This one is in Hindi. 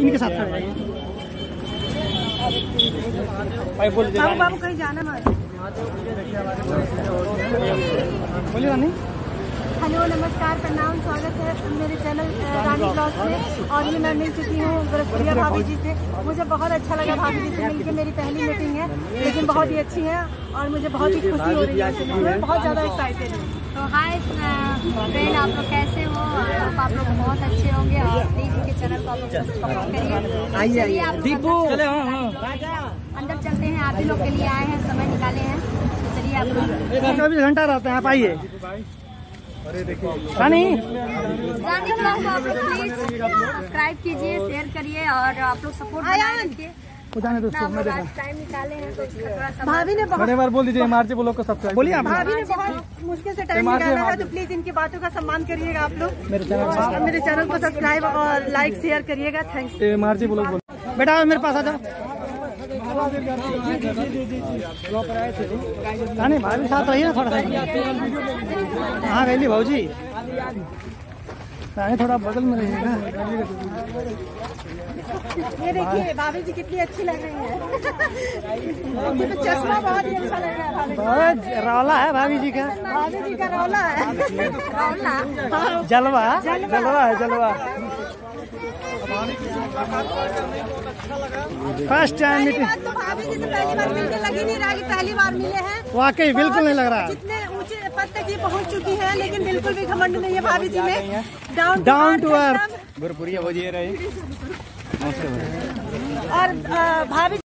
इनके साथ खड़े बाबू बाबू कहीं जाना बोलिए रानी। हेलो नमस्कार प्रणाम स्वागत है मेरे चैनल रानी ब्लॉग में। और ये मैं मिल चुकी हूँ गोरखपुरिया भाभी जी से। मुझे बहुत अच्छा लगा भाभी जी से मिलकर मेरी पहली मीटिंग है। लेकिन बहुत ही अच्छी है। और मुझे बहुत ही खुशी हो रही है। मैं बहुत ज़्यादा एक्साइटेड हूँ। तो हाय फ्रेंड आप लोग कैसे हो? आप आप लोग बहुत अच्छे होंगे और प्लीज़ इनके चैनल को आप लोग सपोर्ट करिए। चलिए आप लोग अंदर- चले हाँ हाँ। अंदर चलते हैं। आप ही लोग के लिए आए हैं समय निकाले हैं। तो चलिए आप लोग चौबीस घंटा रहते हैं आप आइए। रानी रानी ब्लॉग को आप लोग प्लीज़ सब्सक्राइब कीजिए शेयर करिए और आप लोग सपोर्ट बनाए रखिए। वो जाने दोस्तों मैं देखा। टाइम निकाले हैं तो भाभी ने बहुत बड़े बार बोल दीजिए ब्लॉग को सब्सक्राइब बोलिए भाभी ने बहुत मुश्किल से टाइम निकाला है तो प्लीज़ इनकी बातों का सम्मान करिएगा आप लोग। मेरे चैनल को मेरे चैनल को सब्सक्राइब और लाइक शेयर करिएगा। थैंक्स यू मार्ची बोलो बोलो बेटा मेरे पास आ जाओ रानी भाभी साथ रहिए ना थोड़ा। सा हाँ गैली भाजी रानी थोड़ा बदल में रहिएगा। ये देखिए भाभी जी कितनी अच्छी लग रही है। तो चश्मा बहुत ही अच्छा लग रहा है भाभी बहुत रौला है भाभी जी का। भाभी जी का रौला है। रौला। जलवा। जलवा है जलवा। फ़र्स्ट टाइम पहली मीटिंग तो भाभी जी से पहली बार मिलने लगी नहीं रहा पहली बार मिले हैं। वाकई बिल्कुल नहीं लग रहा। जितने ऊँचे पद तक ये पहुँच चुकी है लेकिन बिल्कुल भी घमंड नहीं है भाभी जी में। Down to earth earth. और भाभी